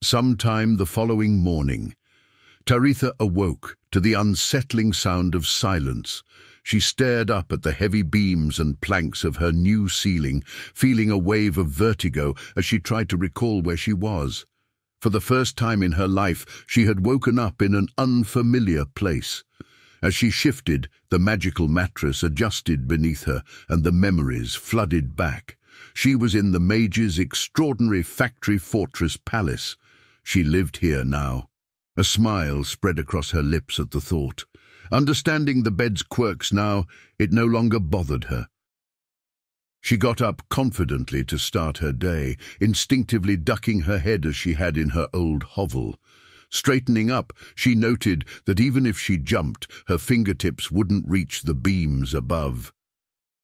Sometime the following morning, Taritha awoke to the unsettling sound of silence. She stared up at the heavy beams and planks of her new ceiling, feeling a wave of vertigo as she tried to recall where she was. For the first time in her life, she had woken up in an unfamiliar place. As she shifted, the magical mattress adjusted beneath her and the memories flooded back. She was in the mage's extraordinary factory fortress palace. She lived here now. A smile spread across her lips at the thought. Understanding the bed's quirks now, it no longer bothered her. She got up confidently to start her day, instinctively ducking her head as she had in her old hovel. Straightening up, she noted that even if she jumped, her fingertips wouldn't reach the beams above.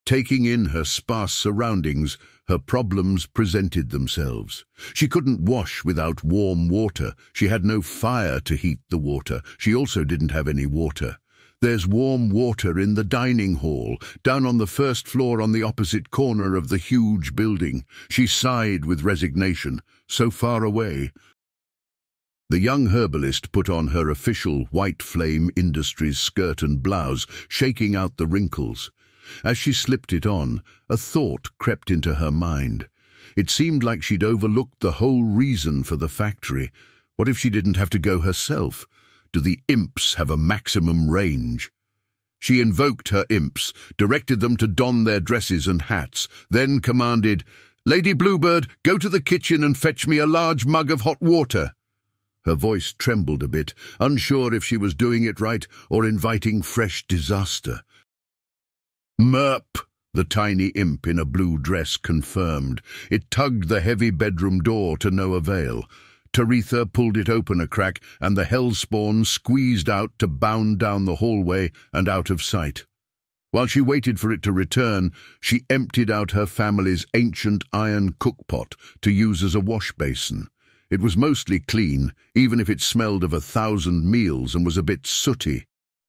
Taking in her sparse surroundings, her problems presented themselves. She couldn't wash without warm water. She had no fire to heat the water. She also didn't have any water. There's warm water in the dining hall, down on the first floor on the opposite corner of the huge building. She sighed with resignation, so far away. The young herbalist put on her official White Flame Industries skirt and blouse, shaking out the wrinkles. As she slipped it on, a thought crept into her mind. It seemed like she'd overlooked the whole reason for the factory. What if she didn't have to go herself? Do the imps have a maximum range? She invoked her imps, directed them to don their dresses and hats, then commanded, Lady Bluebird, go to the kitchen and fetch me a large mug of hot water. Her voice trembled a bit, unsure if she was doing it right or inviting fresh disaster. Merp, the tiny imp in a blue dress confirmed. It tugged the heavy bedroom door to no avail. Taritha pulled it open a crack, and the hellspawn squeezed out to bound down the hallway and out of sight. While she waited for it to return, she emptied out her family's ancient iron cookpot to use as a wash basin. It was mostly clean, even if it smelled of a thousand meals and was a bit sooty.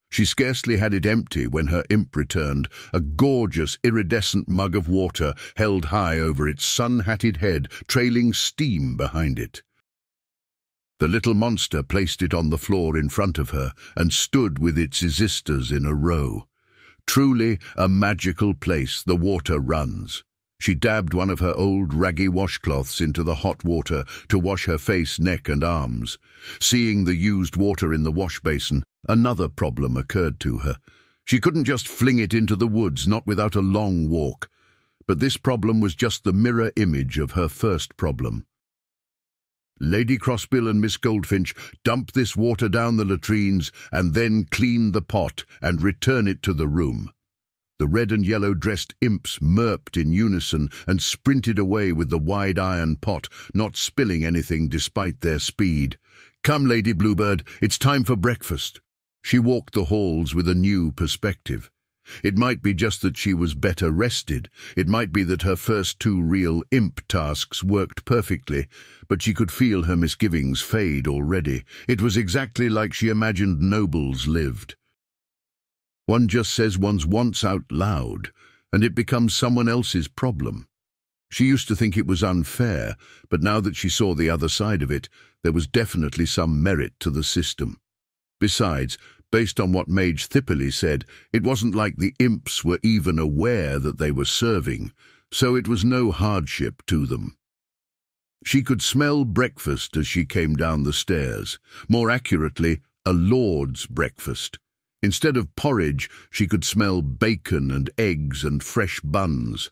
She scarcely had it empty when her imp returned, a gorgeous iridescent mug of water held high over its sun-hatted head, trailing steam behind it. The little monster placed it on the floor in front of her and stood with its sisters in a row. Truly a magical place the water runs. She dabbed one of her old raggy washcloths into the hot water to wash her face, neck and arms. Seeing the used water in the wash basin, Another problem occurred to her. She couldn't just fling it into the woods, not without a long walk. But this problem was just the mirror image of her first problem. Lady Crossbill and Miss Goldfinch dump this water down the latrines and then clean the pot and return it to the room. The red and yellow dressed imps merped in unison and sprinted away with the wide iron pot, not spilling anything despite their speed. Come, Lady Bluebird, it's time for breakfast. She walked the halls with a new perspective. It might be just that she was better rested. It might be that her first two real imp tasks worked perfectly, but she could feel her misgivings fade already. It was exactly like she imagined nobles lived. One just says one's wants out loud, and it becomes someone else's problem. She used to think it was unfair, but now that she saw the other side of it, there was definitely some merit to the system. Besides, based on what Mage Thipperley said, it wasn't like the imps were even aware that they were serving, so it was no hardship to them. She could smell breakfast as she came down the stairs, more accurately, a lord's breakfast. Instead of porridge, she could smell bacon and eggs and fresh buns.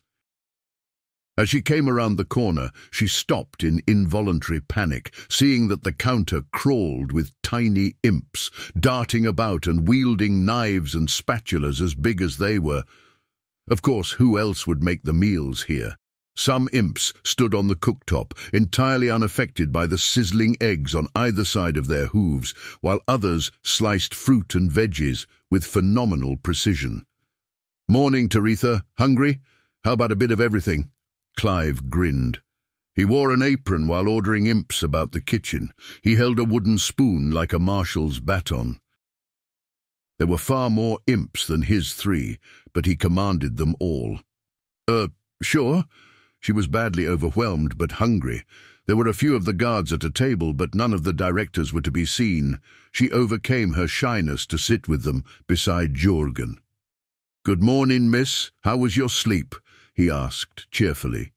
As she came around the corner, she stopped in involuntary panic, seeing that the counter crawled with tiny imps, darting about and wielding knives and spatulas as big as they were. Of course, who else would make the meals here? Some imps stood on the cooktop, entirely unaffected by the sizzling eggs on either side of their hooves, while others sliced fruit and veggies with phenomenal precision. Morning, Taritha. Hungry? How about a bit of everything? Clive grinned. He wore an apron while ordering imps about the kitchen. He held a wooden spoon like a marshal's baton. There were far more imps than his three, but he commanded them all. Er, sure. She was badly overwhelmed but hungry. There were a few of the guards at a table, but none of the directors were to be seen. She overcame her shyness to sit with them beside Jurgen. Good morning, miss. How was your sleep? He asked cheerfully.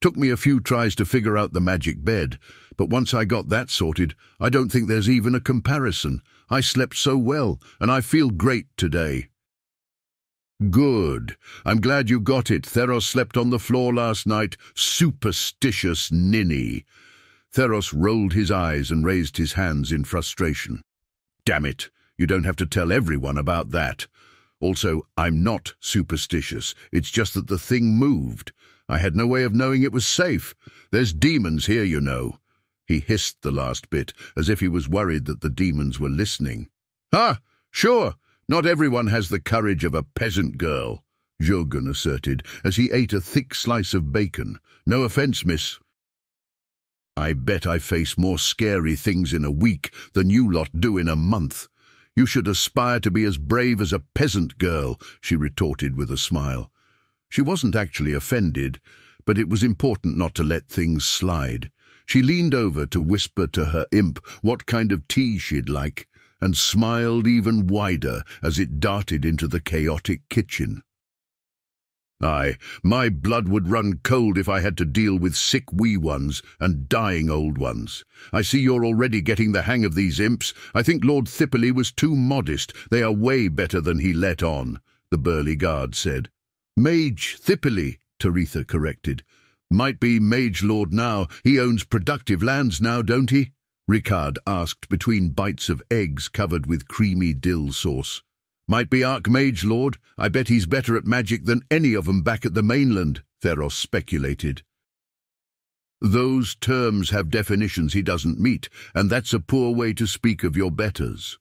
Took me a few tries to figure out the magic bed, but once I got that sorted, I don't think there's even a comparison. I slept so well, and I feel great today. Good. I'm glad you got it. Theros slept on the floor last night. Superstitious ninny. Theros rolled his eyes and raised his hands in frustration. Damn it, you don't have to tell everyone about that. Also, I'm not superstitious. It's just that the thing moved. I had no way of knowing it was safe. There's demons here, you know. He hissed the last bit, as if he was worried that the demons were listening. Ah, sure, not everyone has the courage of a peasant girl, Jurgen asserted, as he ate a thick slice of bacon. No offence, miss. I bet I face more scary things in a week than you lot do in a month. You should aspire to be as brave as a peasant girl, she retorted with a smile. She wasn't actually offended, but it was important not to let things slide. She leaned over to whisper to her imp what kind of tea she'd like, and smiled even wider as it darted into the chaotic kitchen. Aye, my blood would run cold if I had to deal with sick wee ones and dying old ones. I see you're already getting the hang of these imps. I think Lord Thipperley was too modest. They are way better than he let on, the burly guard said. Mage Thipperley, Taritha corrected. Might be Mage Lord now. He owns productive lands now, don't he? Ricard asked between bites of eggs covered with creamy dill sauce. Might be Archmage Lord. I bet he's better at magic than any of 'em back at the mainland, Theros speculated. Those terms have definitions he doesn't meet, and that's a poor way to speak of your betters.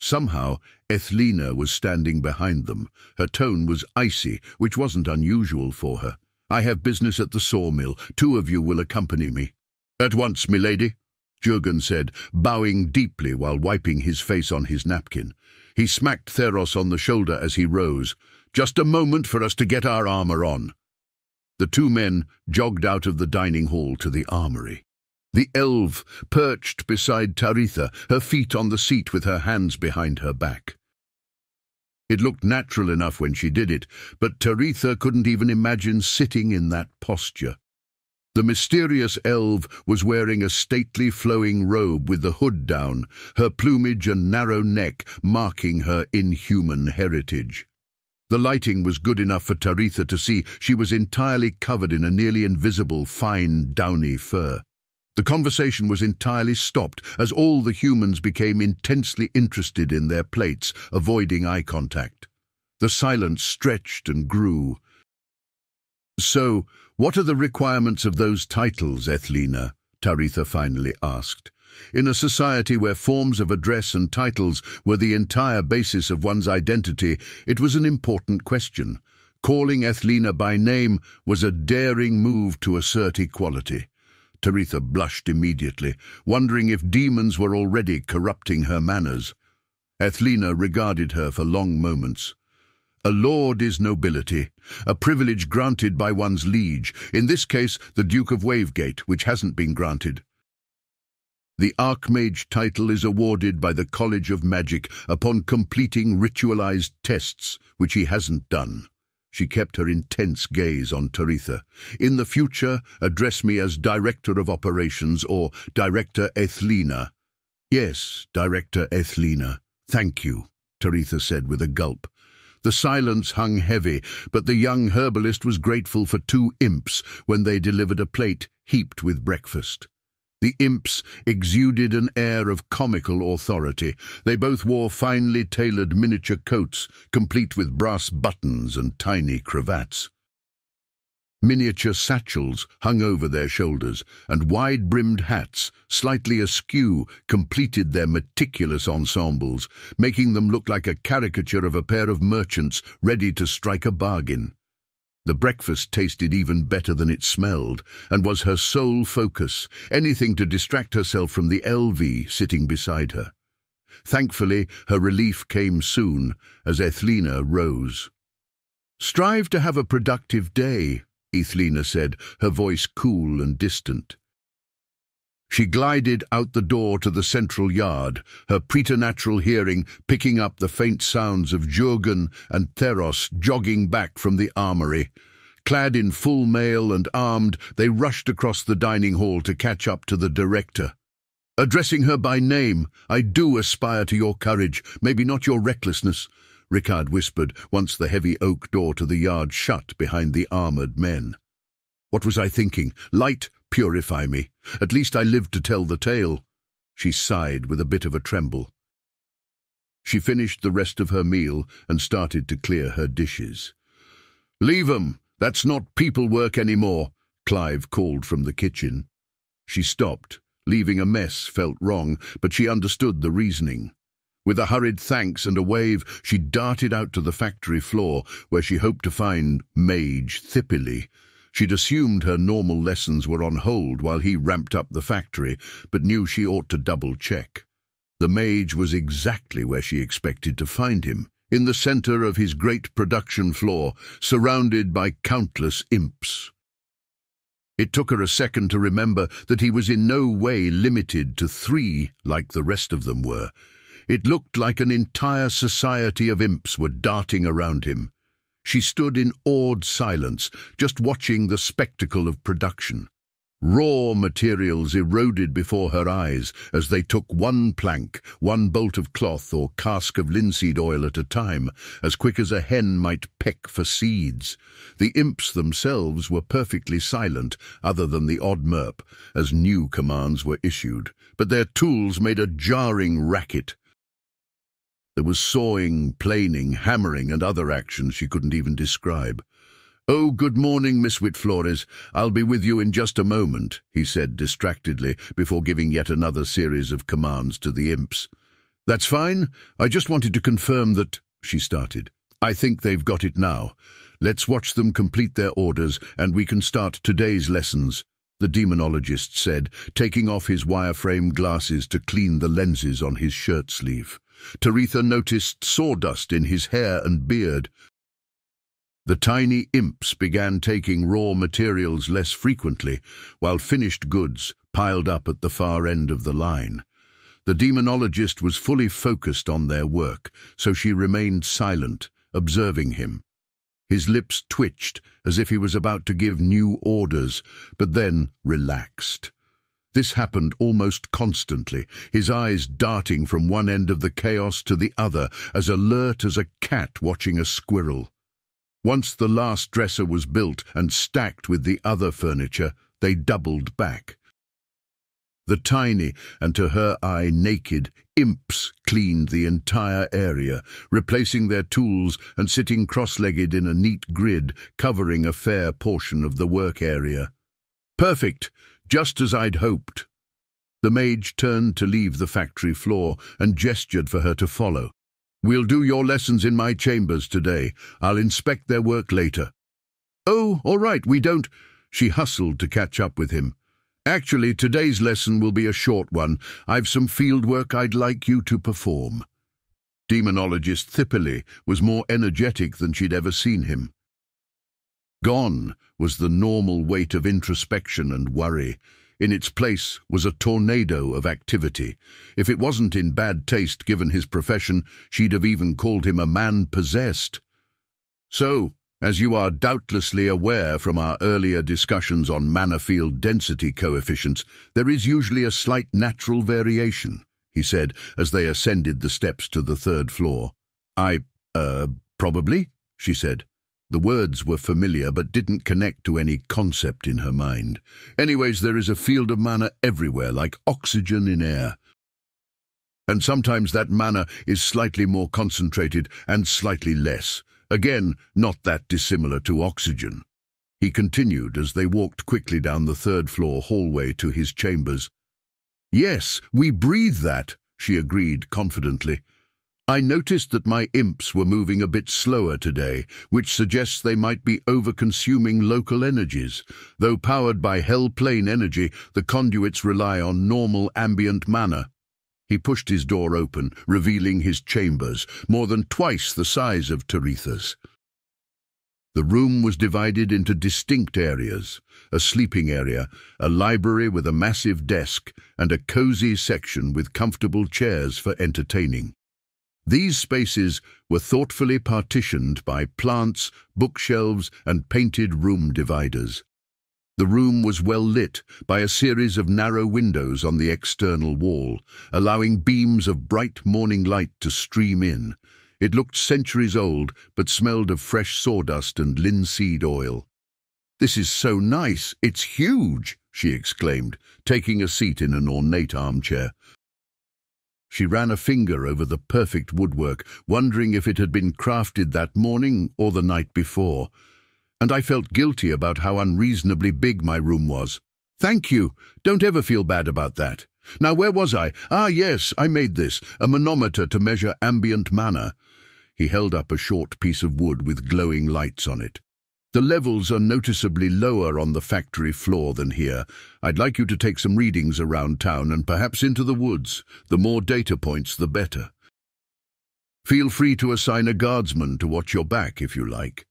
Somehow, Ethelina was standing behind them. Her tone was icy, which wasn't unusual for her. I have business at the sawmill. Two of you will accompany me. At once, milady, Jurgen said, bowing deeply while wiping his face on his napkin. He smacked Theros on the shoulder as he rose. Just a moment for us to get our armour on. The two men jogged out of the dining hall to the armoury. The elf perched beside Taritha, her feet on the seat with her hands behind her back. It looked natural enough when she did it, but Taritha couldn't even imagine sitting in that posture. The mysterious elf was wearing a stately flowing robe with the hood down, her plumage and narrow neck marking her inhuman heritage. The lighting was good enough for Taritha to see she was entirely covered in a nearly invisible, fine, downy fur. The conversation was entirely stopped as all the humans became intensely interested in their plates, avoiding eye contact. The silence stretched and grew. So, what are the requirements of those titles, Ethelina? Taritha finally asked. In a society where forms of address and titles were the entire basis of one's identity, it was an important question. Calling Ethelina by name was a daring move to assert equality. Taritha blushed immediately, wondering if demons were already corrupting her manners. Ethelina regarded her for long moments. A lord is nobility, a privilege granted by one's liege, in this case the Duke of Wavegate, which hasn't been granted. The Archmage title is awarded by the College of Magic upon completing ritualized tests, which he hasn't done. She kept her intense gaze on Taritha. In the future, address me as Director of Operations or Director Ethelina. Yes, Director Ethelina. Thank you, Taritha said with a gulp. The silence hung heavy, but the young herbalist was grateful for two imps when they delivered a plate heaped with breakfast. The imps exuded an air of comical authority. They both wore finely tailored miniature coats, complete with brass buttons and tiny cravats. Miniature satchels hung over their shoulders, and wide-brimmed hats, slightly askew, completed their meticulous ensembles, making them look like a caricature of a pair of merchants ready to strike a bargain. The breakfast tasted even better than it smelled, and was her sole focus, anything to distract herself from the LV sitting beside her. Thankfully, her relief came soon, as Ethelina rose. Strive to have a productive day, Ethelina said, her voice cool and distant. She glided out the door to the central yard, her preternatural hearing picking up the faint sounds of Jurgen and Theros jogging back from the armory. Clad in full mail and armed, they rushed across the dining hall to catch up to the director. Addressing her by name, I do aspire to your courage, maybe not your recklessness, Rickard whispered once the heavy oak door to the yard shut behind the armoured men. What was I thinking? Light, purify me. At least I lived to tell the tale. She sighed with a bit of a tremble. She finished the rest of her meal and started to clear her dishes. Leave 'em. That's not people work any more, Clive called from the kitchen. She stopped. Leaving a mess felt wrong, but she understood the reasoning. With a hurried thanks and a wave, she darted out to the factory floor, where she hoped to find Mage Thipperley. She'd assumed her normal lessons were on hold while he ramped up the factory, but knew she ought to double-check. The mage was exactly where she expected to find him, in the centre of his great production floor, surrounded by countless imps. It took her a second to remember that he was in no way limited to three like the rest of them were. It looked like an entire society of imps were darting around him. She stood in awed silence, just watching the spectacle of production. Raw materials eroded before her eyes as they took one plank, one bolt of cloth or cask of linseed oil at a time, as quick as a hen might peck for seeds. The imps themselves were perfectly silent, other than the odd merp, as new commands were issued, but their tools made a jarring racket. There was sawing, planing, hammering, and other actions she couldn't even describe. Oh, good morning, Miss Whitflores. I'll be with you in just a moment, he said distractedly, before giving yet another series of commands to the imps. That's fine. I just wanted to confirm that, she started. I think they've got it now. Let's watch them complete their orders, and we can start today's lessons, the demonologist said, taking off his wireframe glasses to clean the lenses on his shirt sleeve. Taritha noticed sawdust in his hair and beard. The tiny imps began taking raw materials less frequently, while finished goods piled up at the far end of the line. The demonologist was fully focused on their work, so she remained silent, observing him. His lips twitched as if he was about to give new orders, but then relaxed. This happened almost constantly, his eyes darting from one end of the chaos to the other, as alert as a cat watching a squirrel. Once the last dresser was built and stacked with the other furniture, they doubled back. The tiny, and to her eye naked, imps cleaned the entire area, replacing their tools and sitting cross-legged in a neat grid covering a fair portion of the work area. Perfect! Just as I'd hoped. The mage turned to leave the factory floor and gestured for her to follow. We'll do your lessons in my chambers today. I'll inspect their work later. Oh, all right, we don't... She hustled to catch up with him. Actually, today's lesson will be a short one. I've some field work I'd like you to perform. Demonologist Thipperley was more energetic than she'd ever seen him. Gone was the normal weight of introspection and worry. In its place was a tornado of activity. If it wasn't in bad taste given his profession, she'd have even called him a man possessed. So, as you are doubtlessly aware from our earlier discussions on mana field density coefficients, there is usually a slight natural variation, he said as they ascended the steps to the third floor. I, uh, probably, she said. The words were familiar but didn't connect to any concept in her mind. Anyways, there is a field of mana everywhere, like oxygen in air. And sometimes that mana is slightly more concentrated and slightly less. Again, not that dissimilar to oxygen. He continued as they walked quickly down the third floor hallway to his chambers. Yes, we breathe that, she agreed confidently. I noticed that my imps were moving a bit slower today, which suggests they might be over-consuming local energies. Though powered by hell plane energy, the conduits rely on normal ambient mana. He pushed his door open, revealing his chambers, more than twice the size of Taritha's. The room was divided into distinct areas, a sleeping area, a library with a massive desk, and a cosy section with comfortable chairs for entertaining. These spaces were thoughtfully partitioned by plants, bookshelves, and painted room dividers. The room was well lit by a series of narrow windows on the external wall, allowing beams of bright morning light to stream in. It looked centuries old, but smelled of fresh sawdust and linseed oil. This is so nice, it's huge, she exclaimed, taking a seat in an ornate armchair. She ran a finger over the perfect woodwork, wondering if it had been crafted that morning or the night before. And I felt guilty about how unreasonably big my room was. Thank you. Don't ever feel bad about that. Now, where was I? Ah, yes, I made this, a manometer to measure ambient mana. He held up a short piece of wood with glowing lights on it. The levels are noticeably lower on the factory floor than here. I'd like you to take some readings around town and perhaps into the woods. The more data points, the better. Feel free to assign a guardsman to watch your back if you like.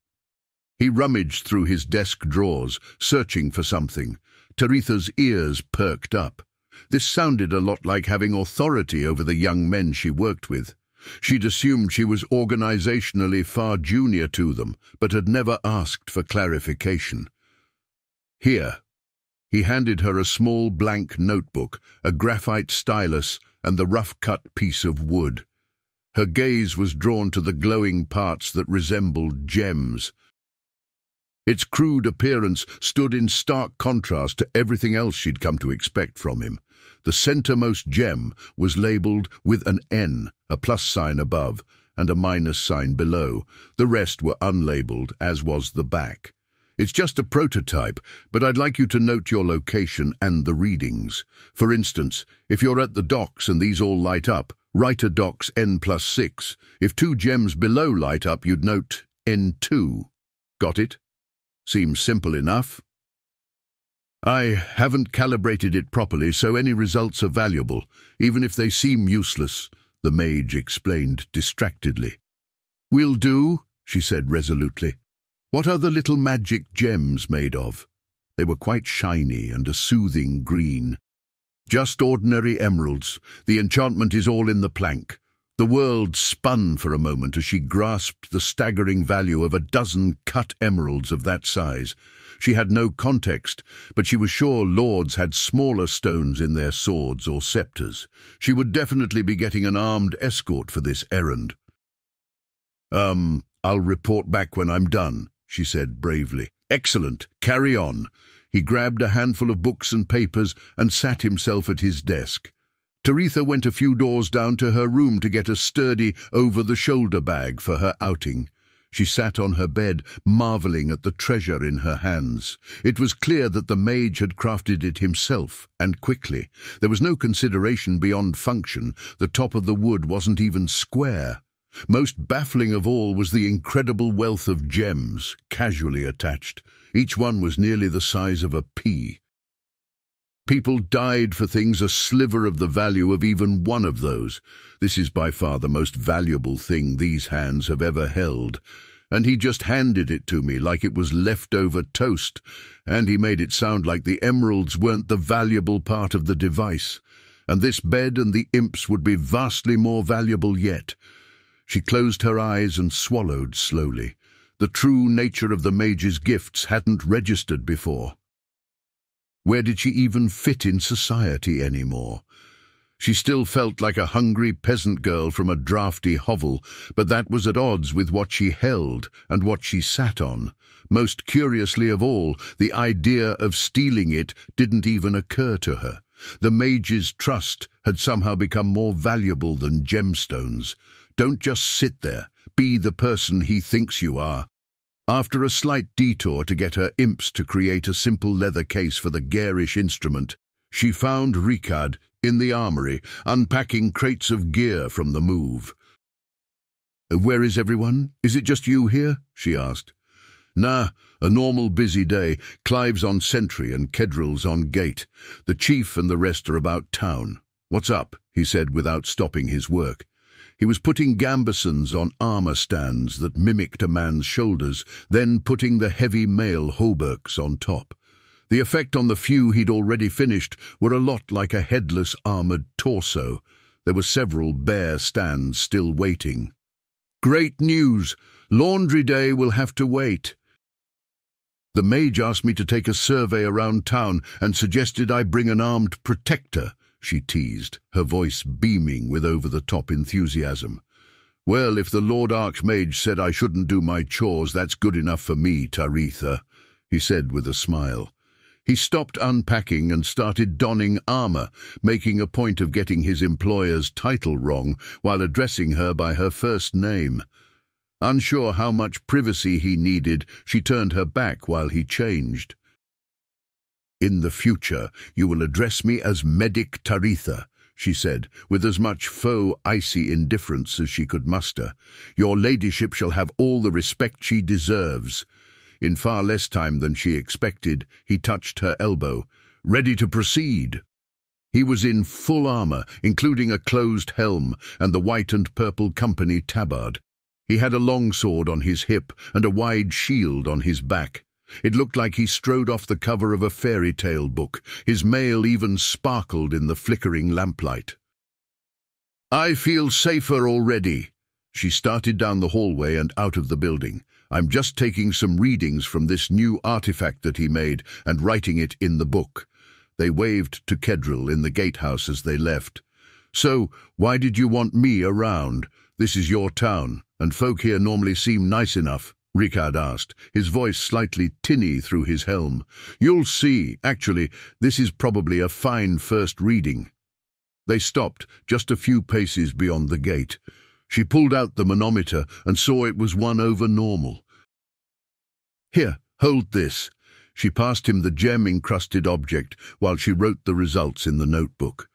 He rummaged through his desk drawers, searching for something. Taritha's ears perked up. This sounded a lot like having authority over the young men she worked with. She'd assumed she was organizationally far junior to them, but had never asked for clarification. Here. He handed her a small blank notebook, a graphite stylus, and the rough-cut piece of wood. Her gaze was drawn to the glowing parts that resembled gems. Its crude appearance stood in stark contrast to everything else she'd come to expect from him. The centermost gem was labelled with an N, a plus sign above, and a minus sign below. The rest were unlabeled, as was the back. It's just a prototype, but I'd like you to note your location and the readings. For instance, if you're at the docks and these all light up, write a docks N plus 6. If two gems below light up, you'd note N2. Got it? Seems simple enough. I haven't calibrated it properly, so any results are valuable, even if they seem useless, the mage explained distractedly. We'll do, she said resolutely. What are the little magic gems made of? They were quite shiny and a soothing green. Just ordinary emeralds. The enchantment is all in the plank. The world spun for a moment as she grasped the staggering value of a dozen cut emeralds of that size. She had no context, but she was sure lords had smaller stones in their swords or sceptres. She would definitely be getting an armed escort for this errand. Um, I'll report back when I'm done, she said bravely. Excellent. Carry on. He grabbed a handful of books and papers and sat himself at his desk. Taritha went a few doors down to her room to get a sturdy, over-the-shoulder bag for her outing. She sat on her bed, marvelling at the treasure in her hands. It was clear that the mage had crafted it himself, and quickly. There was no consideration beyond function. The top of the wood wasn't even square. Most baffling of all was the incredible wealth of gems, casually attached. Each one was nearly the size of a pea. People died for things a sliver of the value of even one of those. This is by far the most valuable thing these hands have ever held. And he just handed it to me like it was leftover toast, and he made it sound like the emeralds weren't the valuable part of the device. And this bed and the imps would be vastly more valuable yet. She closed her eyes and swallowed slowly. The true nature of the mage's gifts hadn't registered before. Where did she even fit in society anymore? She still felt like a hungry peasant girl from a draughty hovel, but that was at odds with what she held and what she sat on. Most curiously of all, the idea of stealing it didn't even occur to her. The mage's trust had somehow become more valuable than gemstones. Don't just sit there. Be the person he thinks you are. After a slight detour to get her imps to create a simple leather case for the garish instrument, she found Rikard in the armory, unpacking crates of gear from the move. Where is everyone? Is it just you here? she asked. Nah, a normal busy day. Clive's on sentry and Kedril's on gate. The chief and the rest are about town. What's up? he said without stopping his work. He was putting gambesons on armour stands that mimicked a man's shoulders, then putting the heavy mail hauberks on top. The effect on the few he'd already finished were a lot like a headless armoured torso. There were several bare stands still waiting. Great news! Laundry day will have to wait. The mage asked me to take a survey around town and suggested I bring an armed protector, she teased, her voice beaming with over-the-top enthusiasm. Well, if the Lord Archmage said I shouldn't do my chores, that's good enough for me, Taritha, he said with a smile. He stopped unpacking and started donning armour, making a point of getting his employer's title wrong while addressing her by her first name. Unsure how much privacy he needed, she turned her back while he changed. In the future, you will address me as Medic Taritha, she said, with as much faux icy indifference as she could muster. Your ladyship shall have all the respect she deserves. In far less time than she expected, he touched her elbow. Ready to proceed. He was in full armour, including a closed helm and the white and purple company tabard. He had a long sword on his hip and a wide shield on his back. It looked like he strode off the cover of a fairy tale book. His mail even sparkled in the flickering lamplight. I feel safer already. She started down the hallway and out of the building. I'm just taking some readings from this new artifact that he made and writing it in the book. They waved to Kedril in the gatehouse as they left. So, why did you want me around? This is your town and folk here normally seem nice enough, Ricard asked, his voice slightly tinny through his helm. You'll see. Actually, this is probably a fine first reading. They stopped, just a few paces beyond the gate. She pulled out the manometer and saw it was one over normal. Here, hold this. She passed him the gem-encrusted object while she wrote the results in the notebook.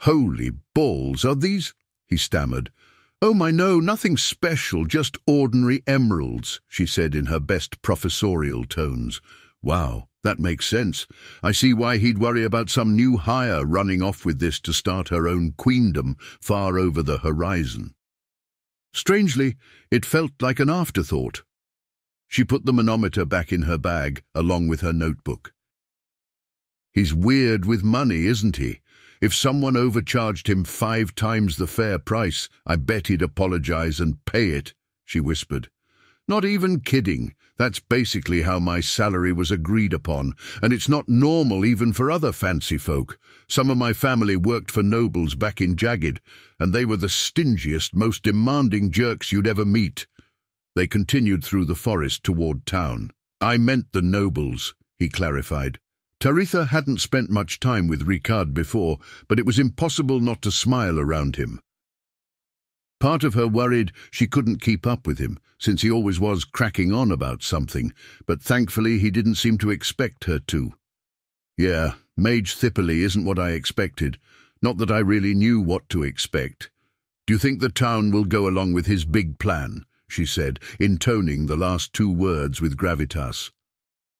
Holy balls, are these? He stammered. Oh, my no, nothing special, just ordinary emeralds, she said in her best professorial tones. Wow, that makes sense. I see why he'd worry about some new hire running off with this to start her own queendom far over the horizon. Strangely, it felt like an afterthought. She put the manometer back in her bag, along with her notebook. He's weird with money, isn't he? If someone overcharged him five times the fair price, I bet he'd apologize and pay it, she whispered. Not even kidding. That's basically how my salary was agreed upon, and it's not normal even for other fancy folk. Some of my family worked for nobles back in Jagged, and they were the stingiest, most demanding jerks you'd ever meet. They continued through the forest toward town. I meant the nobles, he clarified. Taritha hadn't spent much time with Ricard before, but it was impossible not to smile around him. Part of her worried she couldn't keep up with him, since he always was cracking on about something, but thankfully he didn't seem to expect her to. Yeah, Mage Thipperley isn't what I expected, not that I really knew what to expect. Do you think the town will go along with his big plan? she said, intoning the last two words with gravitas.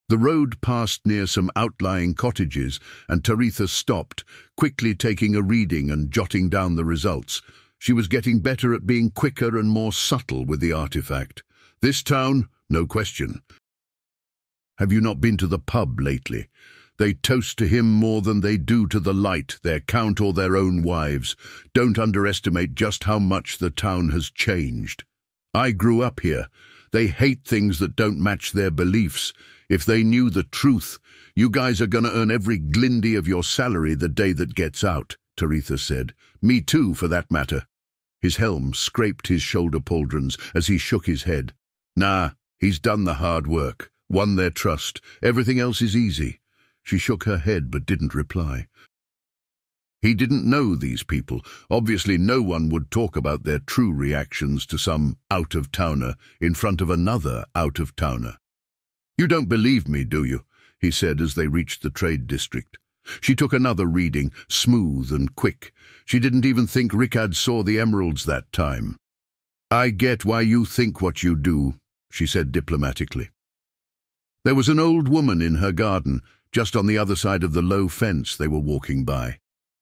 The road passed near some outlying cottages, and Taritha stopped, quickly taking a reading and jotting down the results. She was getting better at being quicker and more subtle with the artifact. This town? No question. Have you not been to the pub lately? They toast to him more than they do to the light, their count or their own wives. Don't underestimate just how much the town has changed. I grew up here. They hate things that don't match their beliefs. If they knew the truth, you guys are going to earn every glindy of your salary the day that gets out, Taritha said. Me too, for that matter. His helm scraped his shoulder pauldrons as he shook his head. Nah, he's done the hard work, won their trust. Everything else is easy. She shook her head but didn't reply. He didn't know these people. Obviously no one would talk about their true reactions to some out-of-towner in front of another out-of-towner. You don't believe me, do you? he said as they reached the trade district. She took another reading, smooth and quick. She didn't even think Rickard saw the emeralds that time. I get why you think what you do, she said diplomatically. There was an old woman in her garden, just on the other side of the low fence they were walking by.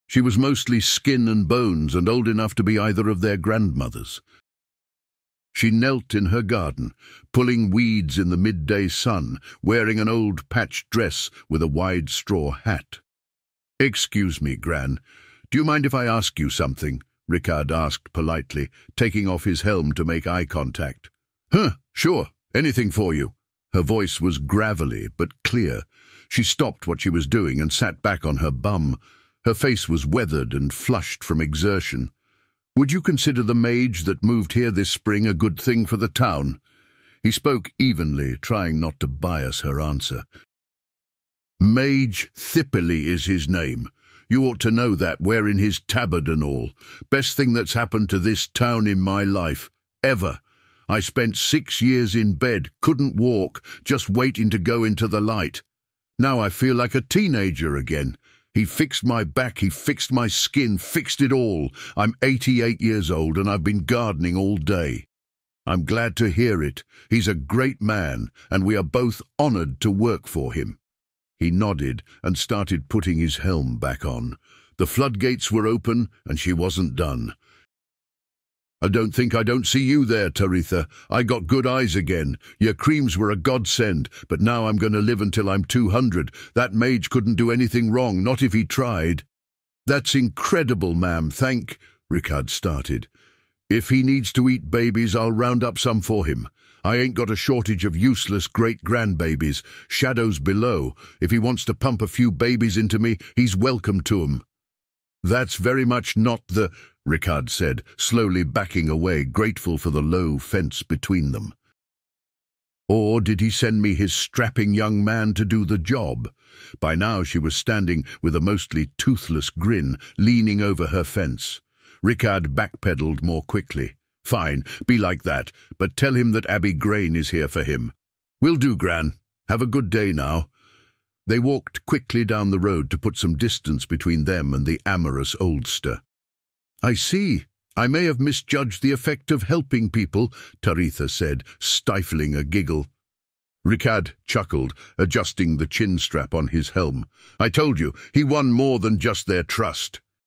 She was mostly skin and bones and old enough to be either of their grandmothers. She knelt in her garden, pulling weeds in the midday sun, wearing an old patched dress with a wide straw hat. Excuse me, Gran. Do you mind if I ask you something? Ricard asked politely, taking off his helm to make eye contact. Huh, sure, anything for you. Her voice was gravelly but clear. She stopped what she was doing and sat back on her bum. Her face was weathered and flushed from exertion. Would you consider the mage that moved here this spring a good thing for the town? He spoke evenly, trying not to bias her answer. Mage Thipperley is his name. You ought to know that, wearing his tabard and all. Best thing that's happened to this town in my life. Ever. I spent six years in bed, couldn't walk, just waiting to go into the light. Now I feel like a teenager again. He fixed my back, he fixed my skin, fixed it all. I'm 88 years old and I've been gardening all day. I'm glad to hear it. He's a great man, and we are both honoured to work for him. He nodded and started putting his helm back on. The floodgates were open, and she wasn't done. I don't think I don't see you there, Taritha. I got good eyes again. Your creams were a godsend, but now I'm going to live until I'm 200. That mage couldn't do anything wrong, not if he tried. That's incredible, ma'am, thank... Ricard started. If he needs to eat babies, I'll round up some for him. I ain't got a shortage of useless great-grandbabies. Shadows below. If he wants to pump a few babies into me, he's welcome to 'em. That's very much not the... Ricard said, slowly backing away, grateful for the low fence between them. Or did he send me his strapping young man to do the job? By now she was standing with a mostly toothless grin, leaning over her fence. Ricard backpedaled more quickly. Fine, be like that, but tell him that Abby Grain is here for him. Will do, Gran. Have a good day now. They walked quickly down the road to put some distance between them and the amorous oldster. I see. I may have misjudged the effect of helping people, Taritha said, stifling a giggle. Ricard chuckled, adjusting the chin strap on his helm. I told you, he won more than just their trust.